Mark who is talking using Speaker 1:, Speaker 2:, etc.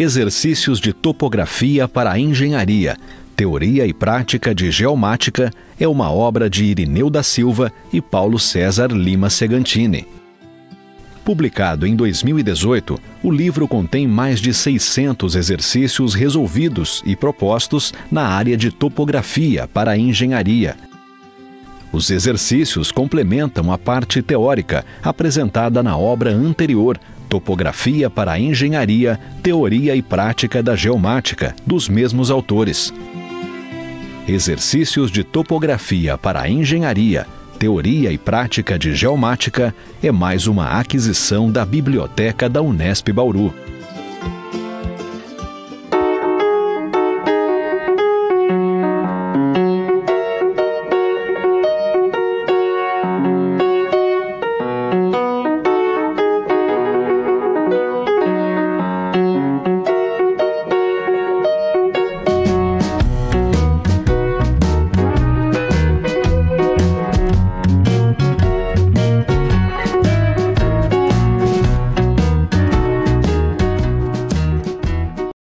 Speaker 1: Exercícios de Topografia para a Engenharia, Teoria e Prática de Geomática é uma obra de Irineu da Silva e Paulo César Lima Segantini. Publicado em 2018, o livro contém mais de 600 exercícios resolvidos e propostos na área de topografia para a engenharia. Os exercícios complementam a parte teórica apresentada na obra anterior, Topografia para a Engenharia, Teoria e Prática da Geomática, dos mesmos autores. Exercícios de Topografia para a Engenharia, Teoria e Prática de Geomática é mais uma aquisição da Biblioteca da Unesp Bauru.